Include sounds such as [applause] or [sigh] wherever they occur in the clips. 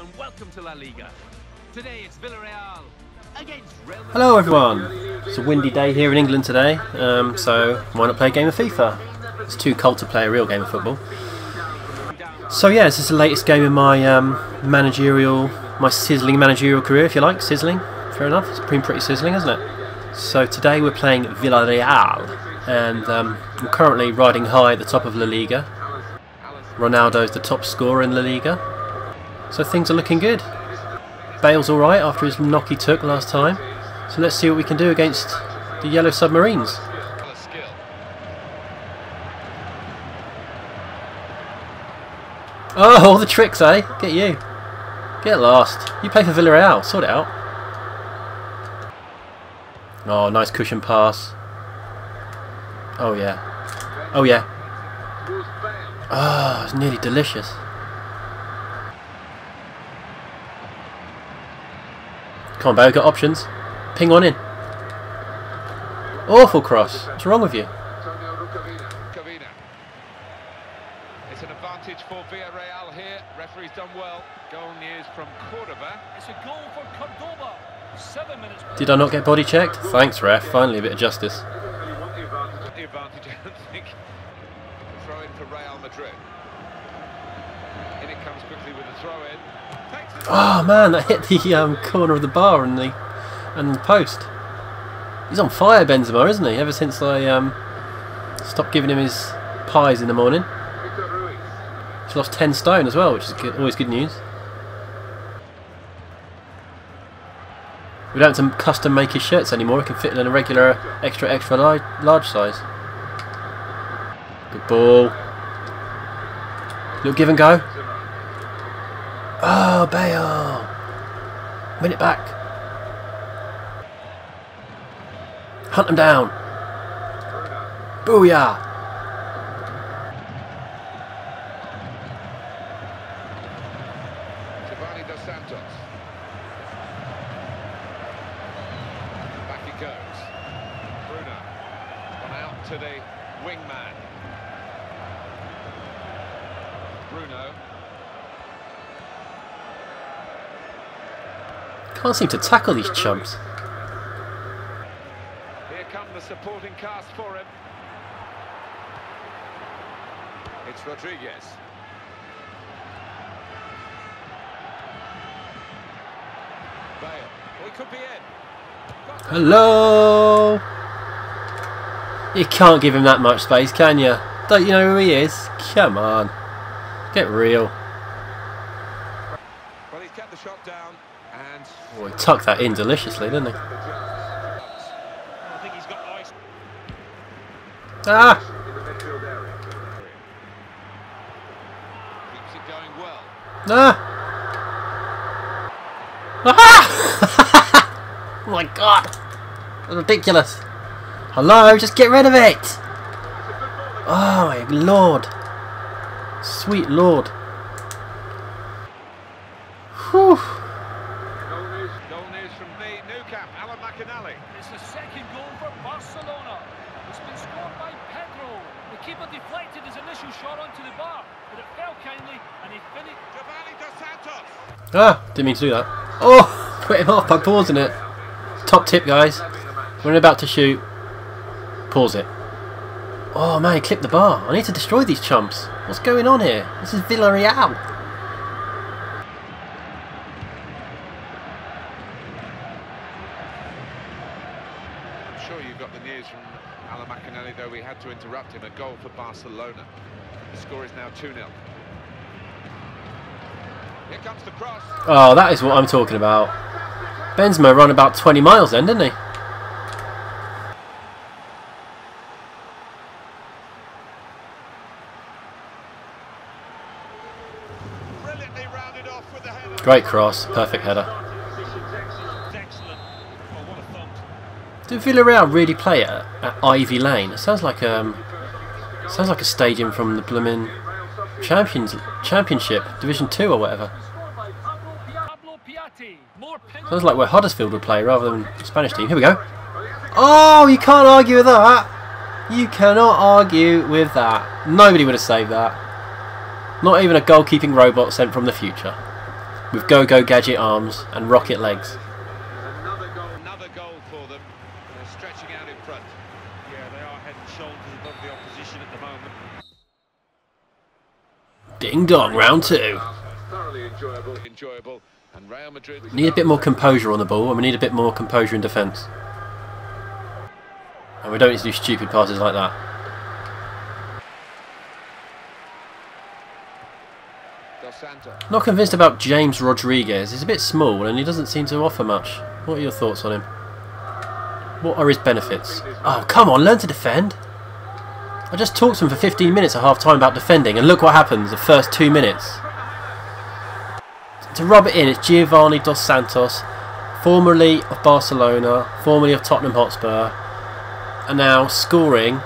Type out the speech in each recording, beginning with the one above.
and welcome to La Liga. Today it's Villarreal against Real Hello everyone! It's a windy day here in England today, um, so why not play a game of FIFA? It's too cold to play a real game of football. So yeah, this is the latest game in my um, managerial, my sizzling managerial career, if you like. Sizzling, fair enough. It's been pretty sizzling, hasn't it? So today we're playing Villarreal, and um, I'm currently riding high at the top of La Liga. Ronaldo's the top scorer in La Liga, so things are looking good. Bale's alright after his knock he took last time, so let's see what we can do against the Yellow Submarines. Oh, all the tricks, eh? Get you. Get lost. You play for Villarreal. Sort it out. Oh, nice cushion pass. Oh, yeah. Oh, yeah. Ah, oh, it's nearly delicious. Come on, Bale, got options. Ping on in. Awful cross. What's wrong with you? It's an advantage for Villarreal here. Referee's done well. Goal news from Cordoba. It's a goal for Cordoba. Seven minutes. Did I not get body checked? Thanks, ref. Finally a bit of justice. The advantage, I think. Throw in for Real Madrid. In it comes quickly with the throw in. Takes the Oh man, that hit the um, corner of the bar and the and the post. He's on fire, Benzema, isn't he? Ever since I um, stopped giving him his pies in the morning. He's lost 10 stone as well, which is good, always good news. We don't have to custom make his shirts anymore. We can fit in a regular extra extra large, large size. Good ball. Little give and go. Oh, Bale! Win it back. Hunt them down. Booyah! Giovanni. Back he goes. Bruno. One out to the wingman. Bruno. Can't seem to tackle these chumps. Here come the supporting cast for him. It's Rodriguez. Bale. He could be in. Hello! You can't give him that much space, can you? Don't you know who he is? Come on. Get real. Well, he's kept the shot down and Oh, he tucked that in deliciously, didn't he? I think he's got ice. Ah! keeps it going well. Ah! Ah! [laughs] oh my god! That's ridiculous. Hello, just get rid of it! Oh my lord. Sweet lord. Whew. Goal news, goal news from the new camp, Alan McInally. It's the second goal for Barcelona. It's been scored by Pedro. The keeper deflected his initial shot onto the bar, but it fell kindly and he finished. Giovanni Dos Santos. Ah, didn't mean to do that. Oh, [laughs] put him off by pausing it. Top tip, guys. When you're about to shoot, pause it. Oh man, he clipped the bar. I need to destroy these chumps. What's going on here? This is Villarreal. I'm sure you got the news from McInally, though we had to interrupt him. A goal for Barcelona. The score is now 2 0. Here comes the cross. Oh, that is what I'm talking about. Benzema ran about 20 miles then, didn't he? Brilliantly rounded off with the header. Great cross, perfect header. Excellent. Oh, what a thump. Do Villarreal really play at, at Ivy Lane? It sounds like um, sounds like a stadium from the blooming Champions Championship Division Two or whatever. Sounds like where Huddersfield would play rather than the Spanish team. Here we go. Oh, you can't argue with that. You cannot argue with that. Nobody would have saved that. Not even a goalkeeping robot sent from the future. with go-go gadget arms and rocket legs. Another goal, another goal for them. They're stretching out in front. Yeah, they are head and shoulders above the opposition at the moment. Ding dong, round two. Need a bit more composure on the ball, and we need a bit more composure in defence. And we don't need to do stupid passes like that. Not convinced about James Rodriguez. He's a bit small and he doesn't seem to offer much. What are your thoughts on him? What are his benefits? Oh, come on, learn to defend. I just talked to him for 15 minutes at half time about defending, and look what happens the first two minutes. To rub it in, it's Giovanni Dos Santos, formerly of Barcelona, formerly of Tottenham Hotspur, and now scoring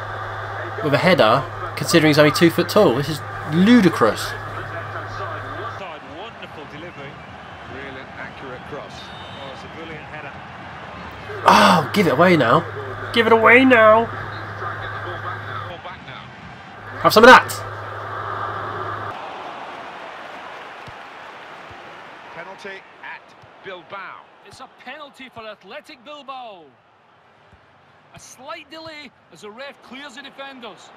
with a header, considering he's only two foot tall. This is ludicrous. Wonderful delivery. Real accurate cross. Oh, it's a brilliant header. Oh, give it away now. Give it away now. Ball back now. Have some of that. Penalty at Bilbao. It's a penalty for Athletic Bilbao. A slight delay as the ref clears the defenders.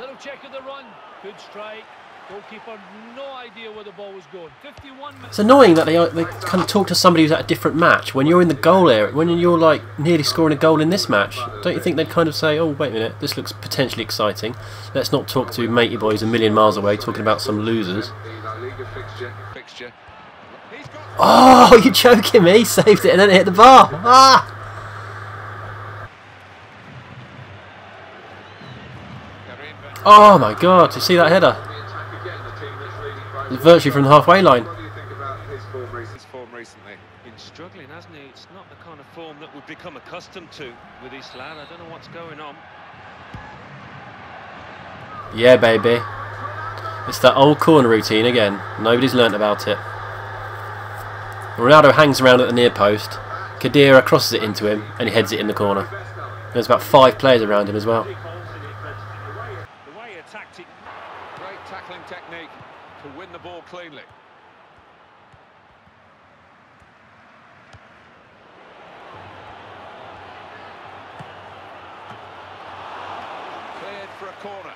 Little check of the run. Good strike. Goalkeeper, no idea where the ball was going. 51. It's annoying that they they kind of talk to somebody who's at a different match when you're in the goal area. When you're like nearly scoring a goal in this match, don't you think they'd kind of say, "Oh, wait a minute, this looks potentially exciting. Let's not talk to matey boys a million miles away talking about some losers." Oh, [laughs] you're joking me? He [laughs] saved it and then it hit the bar. Ah! Oh my God! You see that header? It's virtually from the halfway line. What do you think about his form recently? His form recently. Been struggling, hasn't he? It's not the kind of form that we've become accustomed to with this lad. I don't know what's going on. Yeah, baby. It's that old corner routine again. Nobody's learnt about it. Ronaldo hangs around at the near post. Khedira crosses it into him and he heads it in the corner. There's about five players around him as well. The way he Great tackling technique to win the ball cleanly. Cleared for a corner.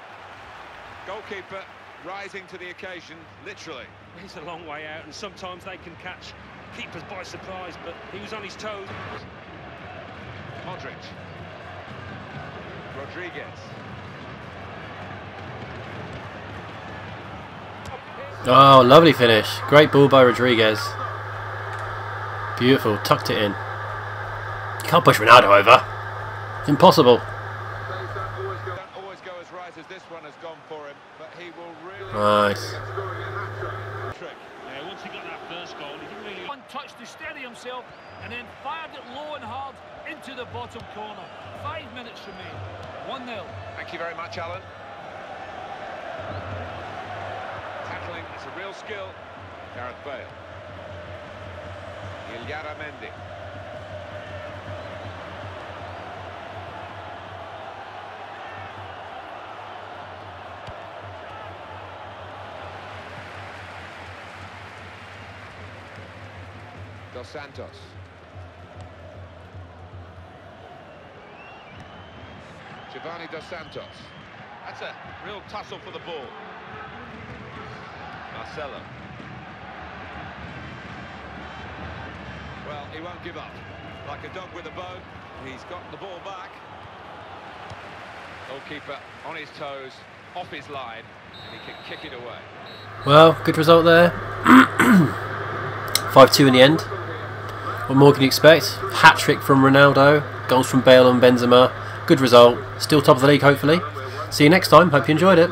Goalkeeper rising to the occasion, literally. He's a long way out, and sometimes they can catch keepers by surprise, but he was on his toes. Modric. Rodriguez. Oh, lovely finish. Great ball by Rodriguez. Beautiful. Tucked it in. You can't push Ronaldo over. It's impossible. Nice. trick. Once he got that first goal, he didn't really One touch to steady himself and then fired it low and hard into the bottom corner. Five minutes remain. 1-0. Thank you very much, Alan. Is a real skill. Gareth Bale. Illarramendi. Dos Santos. Giovanni Dos Santos. That's a real tussle for the ball. Marcelo. Well, he won't give up. Like a dog with a bone, he's got the ball back. Goalkeeper on his toes, off his line, and he can kick it away. Well, good result there. [clears throat] 5-2 in the end. What more can you expect? Hat-trick from Ronaldo, goals from Bale and Benzema. Good result. Still top of the league, hopefully. See you next time. Hope you enjoyed it.